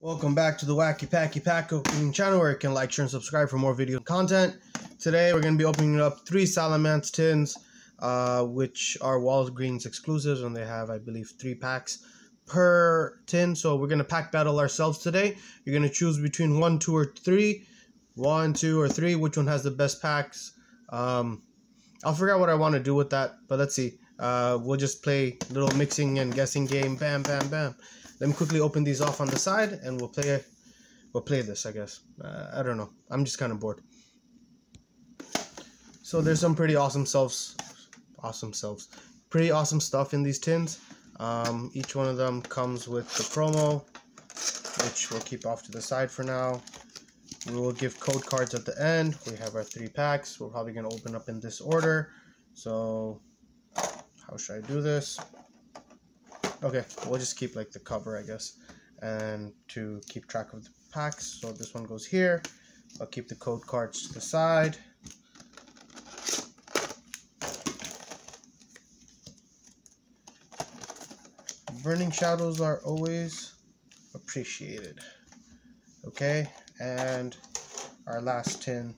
Welcome back to the Wacky Packy Pack opening channel where you can like, share, and subscribe for more video content. Today we're going to be opening up three Salamence tins, uh, which are Walgreens exclusives, and they have, I believe, three packs per tin. So we're going to pack battle ourselves today. You're going to choose between one, two, or three. One, two, or three. Which one has the best packs? Um, I'll figure out what I want to do with that, but let's see. Uh, we'll just play a little mixing and guessing game. Bam, bam, bam. Let me quickly open these off on the side, and we'll play. We'll play this, I guess. Uh, I don't know. I'm just kind of bored. So there's some pretty awesome selves, awesome selves, pretty awesome stuff in these tins. Um, each one of them comes with the promo, which we'll keep off to the side for now. We will give code cards at the end. We have our three packs. We're probably going to open up in this order. So, how should I do this? Okay, we'll just keep like the cover, I guess, and to keep track of the packs. So this one goes here. I'll keep the code cards to the side. Burning shadows are always appreciated. Okay, and our last tin.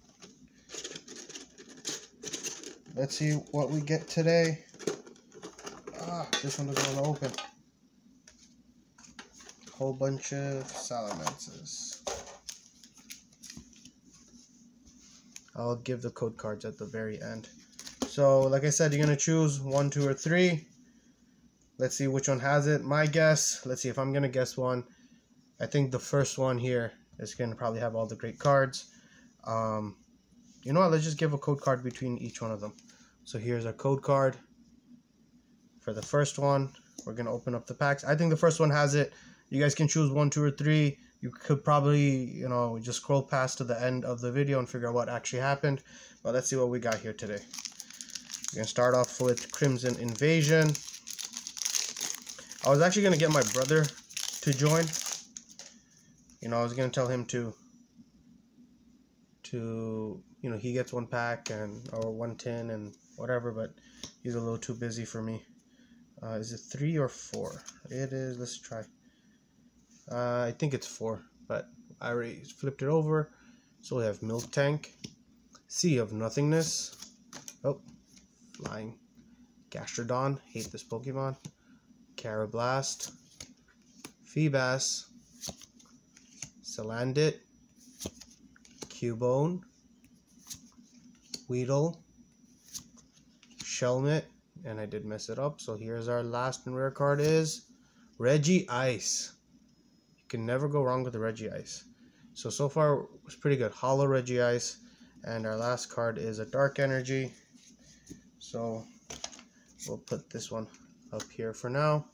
Let's see what we get today. Ah, this one doesn't want to open. Whole bunch of salamences. I'll give the code cards at the very end. So, like I said, you're going to choose one, two, or three. Let's see which one has it. My guess, let's see if I'm going to guess one. I think the first one here is going to probably have all the great cards. Um, you know what? Let's just give a code card between each one of them. So here's a code card for the first one. We're going to open up the packs. I think the first one has it. You guys can choose one, two, or three. You could probably, you know, just scroll past to the end of the video and figure out what actually happened. But let's see what we got here today. We're going to start off with Crimson Invasion. I was actually going to get my brother to join. You know, I was going to tell him to, to, you know, he gets one pack and, or one tin and whatever, but he's a little too busy for me. Uh, is it three or four? It is. Let's try. Uh, I think it's four, but I already flipped it over. So we have Miltank Sea of Nothingness. Oh, flying. Gastrodon. Hate this Pokemon. Karrablast. Feebas. Salandit. Cubone. Weedle. Shelmet and I did mess it up. So here's our last and rare card is Reggie You can never go wrong with the Regice. So so far it's pretty good. Holo Reggie Ice. and our last card is a Dark Energy. So we'll put this one up here for now.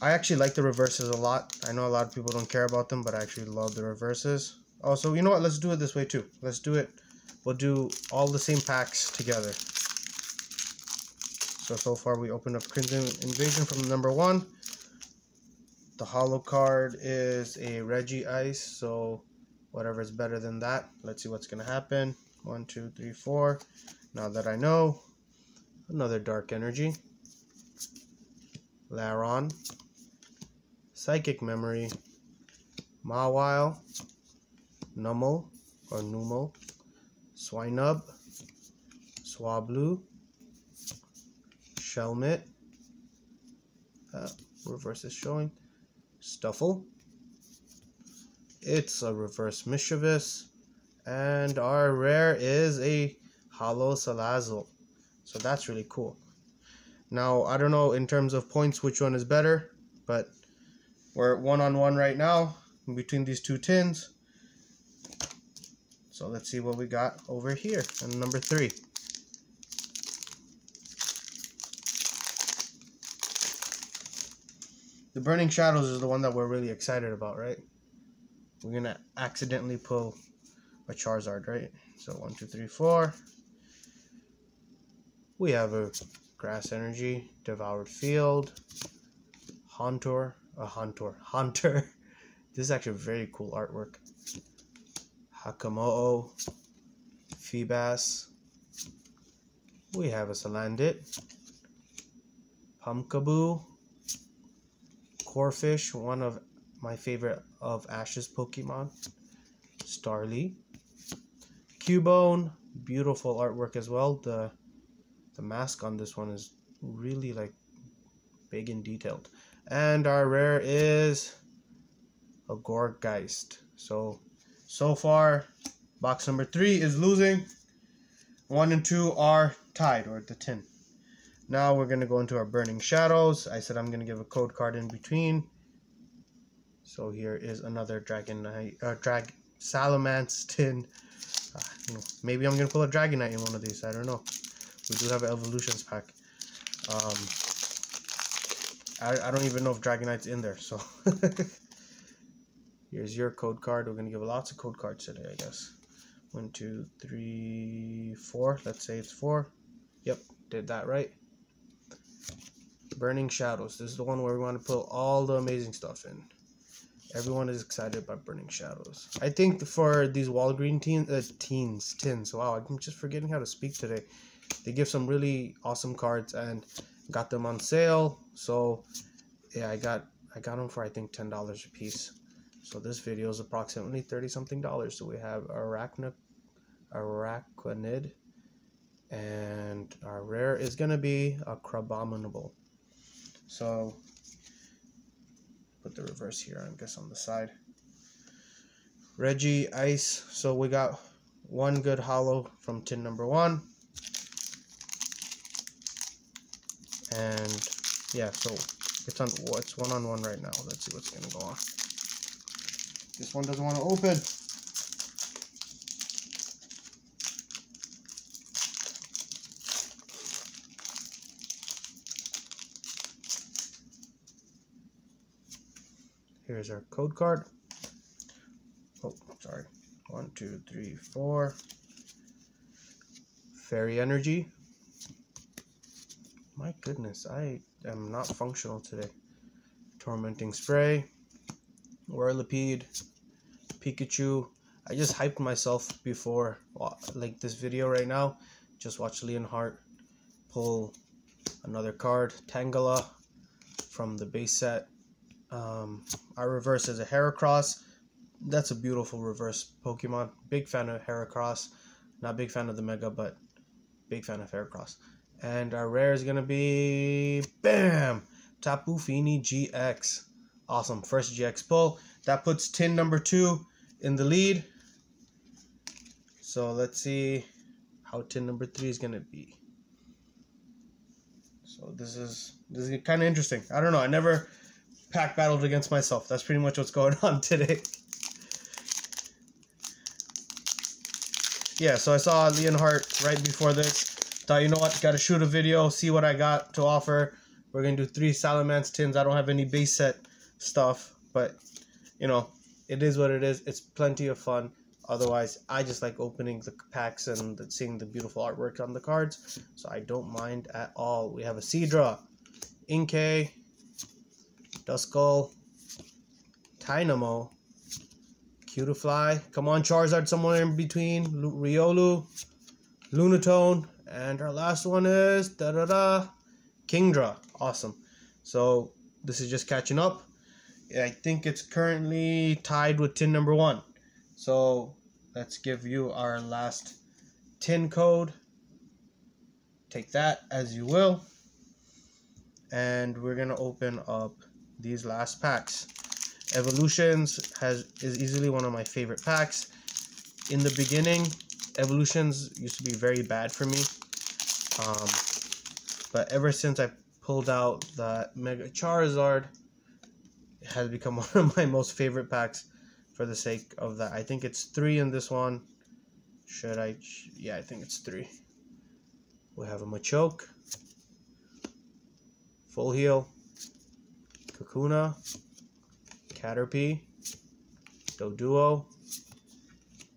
I actually like the reverses a lot. I know a lot of people don't care about them, but I actually love the reverses. Also, you know what? Let's do it this way too. Let's do it. We'll do all the same packs together. So, so far we opened up Crimson Invasion from number one. The holo card is a Regice, so whatever is better than that. Let's see what's going to happen. One, two, three, four. Now that I know, another Dark Energy. Lairon. Psychic Memory. Mawile. Numel or Numel. Swinub. Swablu. Shelmet. Uh, reverse is showing. Stufful. It's a reverse Mischievous. And our rare is a Holo Salazzle. So that's really cool. Now, I don't know in terms of points which one is better, but we're one on one right now between these two tins. So let's see what we got over here and number three. The Burning Shadows is the one that we're really excited about, right? We're going to accidentally pull a Charizard, right? So, one, two, three, four. We have a Grass Energy, Devoured Field, Haunter, a Haunter, Haunter. This is actually very cool artwork. Hakamo-o, Feebas. We have a Salandit, Pumpkaboo, Corphish, one of my favorite of Ash's Pokemon, Starly. Cubone, beautiful artwork as well. The the mask on this one is really like big and detailed. And our rare is a Gourgeist. So so far, box number three is losing. One and two are tied or the tin. Now we're gonna go into our Burning Shadows. I said I'm gonna give a code card in between. So here is another Dragonite, uh, Drag Salamence tin. Uh, maybe I'm gonna pull a Dragonite in one of these. I don't know. We do have an Evolutions pack. Um, I, I don't even know if Dragonite's in there. So here's your code card. We're gonna give lots of code cards today, I guess. One, two, three, four. Let's say it's four. Yep, did that right. Burning Shadows. This is the one where we want to put all the amazing stuff in. Everyone is excited about Burning Shadows. I think for these Walgreen teen, uh, teens, tins, wow, I'm just forgetting how to speak today. They give some really awesome cards and got them on sale. So yeah, I got I got them for I think ten dollars a piece. So this video is approximately thirty something dollars. So we have Arachna, Araquanid, and our rare is gonna be a Crabominable. So put the reverse here, I guess on the side. Regice. So we got one good holo from tin number one. And yeah, so it's on what's one on one right now. Let's see what's gonna go on. This one doesn't want to open. Here's our code card. Oh, sorry. One, two, three, four. Fairy Energy. My goodness, I am not functional today. Tormenting Spray. Whirlipede. Pikachu. I just hyped myself before like this video right now. Just watch Leonhart pull another card. Tangela from the base set. Um, our reverse is a Heracross. That's a beautiful reverse Pokemon. Big fan of Heracross. Not big fan of the Mega, but big fan of Heracross. And our rare is going to be... BAM! Tapu Fini GX. Awesome. First GX pull. That puts tin number two in the lead. So let's see how tin number three is going to be. So this is this is kind of interesting. I don't know. I never pack battled against myself. That's pretty much what's going on today. Yeah, so I saw Leonhart right before this. Thought, you know what, gotta shoot a video, see what I got to offer. We're gonna do three Salamence tins. I don't have any base set stuff, but you know, it is what it is. It's plenty of fun. Otherwise, I just like opening the packs and seeing the beautiful artwork on the cards, so I don't mind at all. We have a Seadra, Inkay, Duskull, Tynamo, Cutiefly, come on Charizard somewhere in between, Riolu, Lunatone, and our last one is da da da Kingdra. Awesome. So this is just catching up. I think it's currently tied with tin number one. So let's give you our last tin code. Take that as you will. And we're gonna open up these last packs. Evolutions has is easily one of my favorite packs. In the beginning, Evolutions used to be very bad for me. Um, but ever since I pulled out the Mega Charizard, it has become one of my most favorite packs for the sake of that. I think it's three in this one. Should I? Yeah, I think it's three. We have a Machoke, Full Heal, Kakuna, Caterpie, Doduo,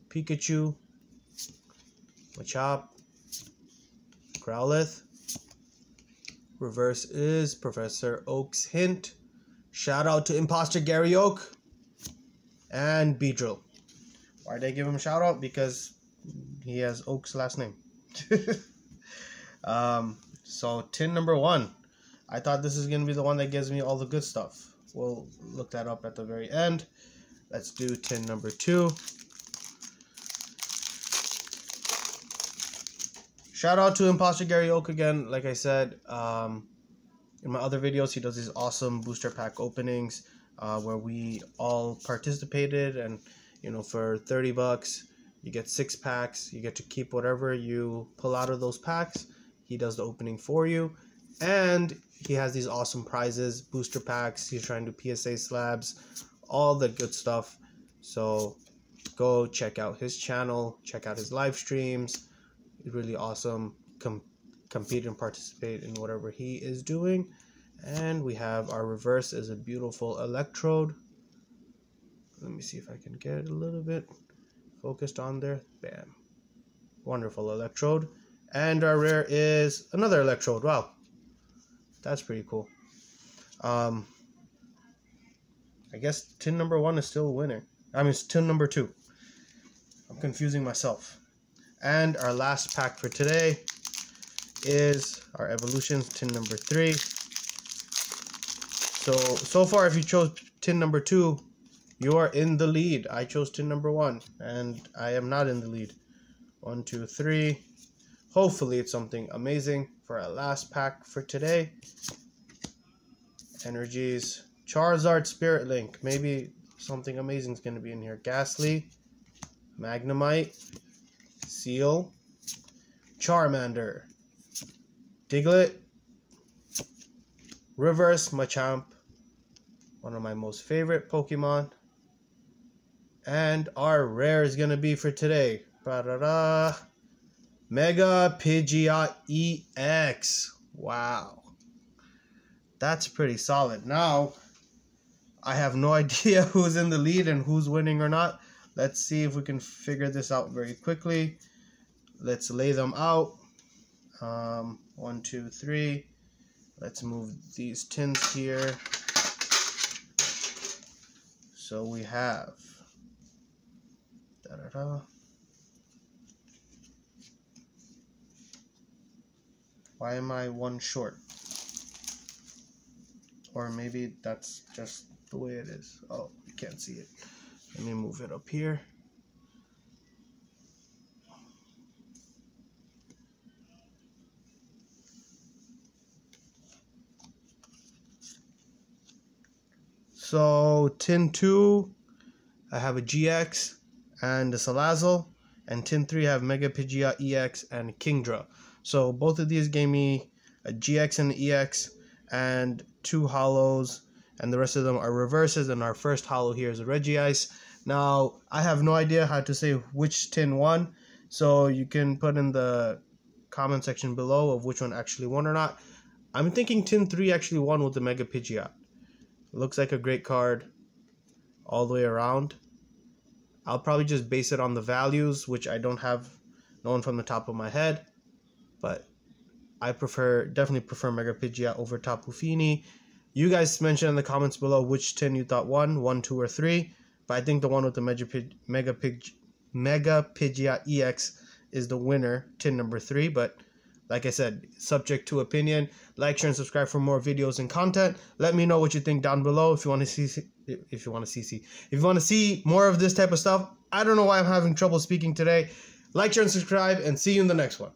Pikachu, Machop, Growlithe. Reverse is Professor Oak's hint. Shout out to Imposter Gary Oak and Beedrill. Why did I give him a shout out? Because he has Oak's last name. um, so tin number one. I thought this is gonna be the one that gives me all the good stuff. we'll look that up at the very end. Let's do tin number two. Shout out to Imposter Gary Oak again. Like I said, um, in my other videos, he does these awesome booster pack openings uh, where we all participated, and you know, for thirty bucks, you get six packs. You get to keep whatever you pull out of those packs. He does the opening for you, and he has these awesome prizes, booster packs. He's trying to do PSA slabs, all the good stuff. So go check out his channel, check out his live streams really awesome. Com- compete and participate in whatever he is doing. And we have our reverse is a beautiful electrode. Let me see if I can get a little bit focused on there. Bam. Wonderful electrode. And our rare is another electrode. Wow. That's pretty cool. Um, I guess tin number one is still a winner. I mean, it's tin number two. I'm confusing myself. And our last pack for today is our Evolutions tin number three. So, so far, if you chose tin number two, you are in the lead. I chose tin number one, and I am not in the lead. One, two, three. Hopefully, it's something amazing for our last pack for today. Energies. Charizard Spirit Link. Maybe something amazing is going to be in here. Gastly. Magnemite. Seel. Charmander, Diglett, Reverse Machamp, one of my most favorite Pokemon. And our rare is going to be for today. Ba-da-da. Mega Pidgeot EX. Wow. That's pretty solid. Now, I have no idea who's in the lead and who's winning or not. Let's see if we can figure this out very quickly. Let's lay them out. Um, one, two, three. Let's move these tins here. So we have da da da. Why am I one short? Or maybe that's just the way it is. Oh, you can't see it. Let me move it up here. So tin 2, I have a GX and a Salazzle. And tin 3, I have Mega Pidgeot EX and Kingdra. So both of these gave me a GX and an EX and two holos. And the rest of them are reverses. And our first holo here is a Reggie Regice. Now, I have no idea how to say which tin won. So you can put in the comment section below of which one actually won or not. I'm thinking tin 3 actually won with the Mega Pidgeot. Looks like a great card all the way around. I'll probably just base it on the values, which I don't have known from the top of my head. But I prefer, definitely prefer Mega Pidgeot over Tapu Fini. You guys mentioned in the comments below which 10 you thought won, 1, 2, or 3. But I think the one with the Mega, Mega, Mega Pidgeot EX is the winner, tin number 3. But like I said, subject to opinion. Like, share, and subscribe for more videos and content. Let me know what you think down below if you want to see if you want to see see if you want to see more of this type of stuff. I don't know why I'm having trouble speaking today. Like, share, and subscribe, and see you in the next one.